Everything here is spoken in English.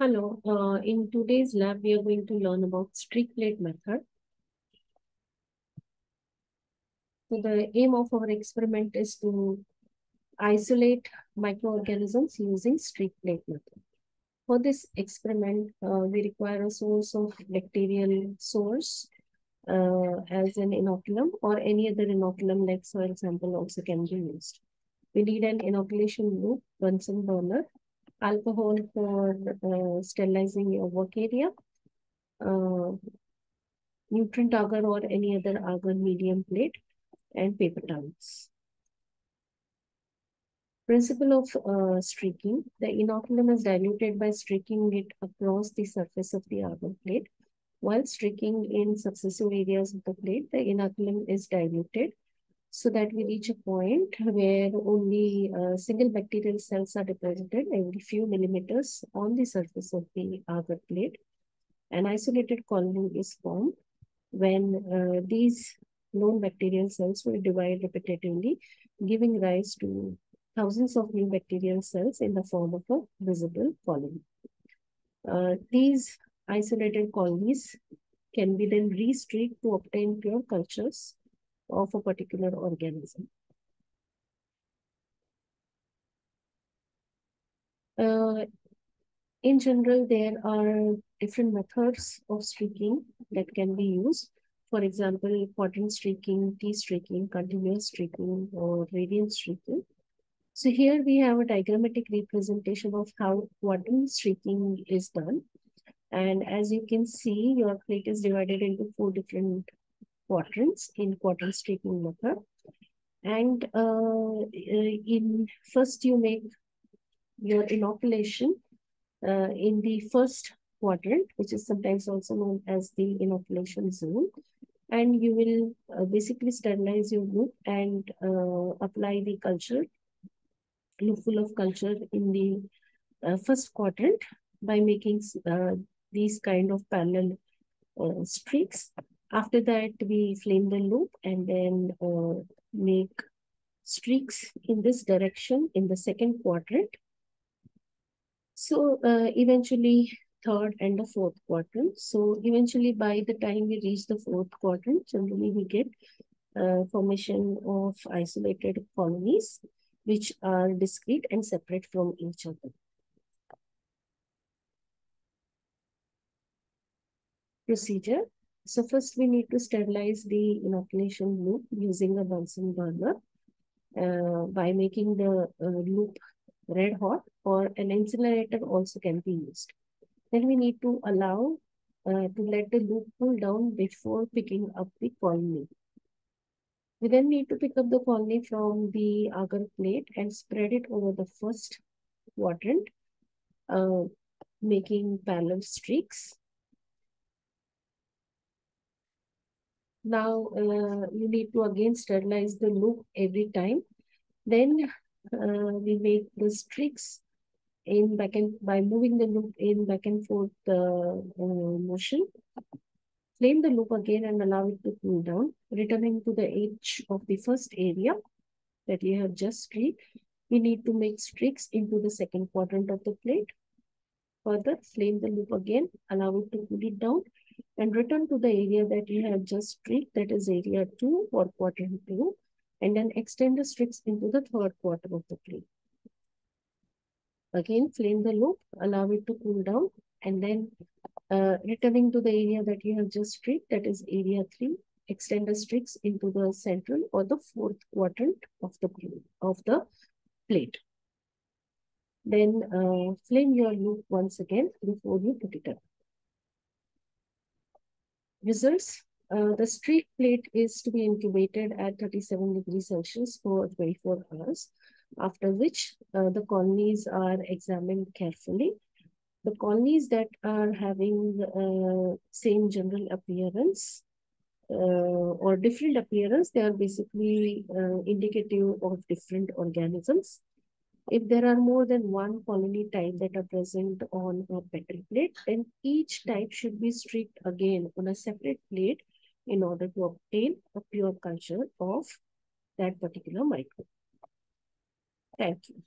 Hello, uh, in today's lab, we are going to learn about streak plate method. So the aim of our experiment is to isolate microorganisms using streak plate method. For this experiment, uh, we require a source of bacterial source uh, as an inoculum or any other inoculum like soil sample also can be used. We need an inoculation loop, Bunsen burner, alcohol for uh, sterilizing your work area, uh, nutrient agar or any other agar medium plate, and paper towels. Principle of uh, streaking. The inoculum is diluted by streaking it across the surface of the agar plate. While streaking in successive areas of the plate, the inoculum is diluted so that we reach a point where only uh, single bacterial cells are represented every few millimeters on the surface of the agar plate. An isolated colony is formed when uh, these lone bacterial cells will divide repetitively, giving rise to thousands of new bacterial cells in the form of a visible colony. Uh, these isolated colonies can be then restreaked to obtain pure cultures of a particular organism. Uh, in general, there are different methods of streaking that can be used. For example, quadrant streaking, T-streaking, continuous streaking, or radiant streaking. So here we have a diagrammatic representation of how quadrant streaking is done. And as you can see, your plate is divided into four different quadrants in quadrant streaking method. And uh, in first you make your inoculation uh, in the first quadrant, which is sometimes also known as the inoculation zone. And you will uh, basically sterilize your loop and uh, apply the culture, full of culture in the uh, first quadrant by making uh, these kind of parallel uh, streaks. After that, we flame the loop and then make streaks in this direction in the second quadrant so uh, eventually third and the fourth quadrant. So eventually by the time we reach the fourth quadrant, generally we get uh, formation of isolated colonies which are discrete and separate from each other. Procedure. So first we need to sterilize the inoculation loop using a Bunsen burner uh, by making the uh, loop red hot or an incinerator also can be used. Then we need to allow uh, to let the loop cool down before picking up the colony. We then need to pick up the colony from the agar plate and spread it over the first quadrant, uh, making parallel streaks. Now, uh, you need to again sterilize the loop every time. Then uh, we make the streaks in back and by moving the loop in back and forth uh, uh, motion. Flame the loop again and allow it to cool down, returning to the edge of the first area that you have just streaked. We need to make streaks into the second quadrant of the plate. Further, flame the loop again, allow it to cool it down, and return to the area that you have just streaked, that is area 2 or quadrant 2 and then extend the streaks into the third quarter of the plate. Again, flame the loop, allow it to cool down, and then uh, returning to the area that you have just streaked, that is area 3, extend the streaks into the central or the fourth quadrant of the plate. Of the plate. Then uh, flame your loop once again before you put it up. Results uh, the streak plate is to be incubated at 37 degrees Celsius for 24 hours, after which uh, the colonies are examined carefully. The colonies that are having uh, same general appearance uh, or different appearance, they are basically uh, indicative of different organisms. If there are more than one colony type that are present on a petri plate, then each type should be streaked again on a separate plate in order to obtain a pure culture of that particular microbe. Thank you.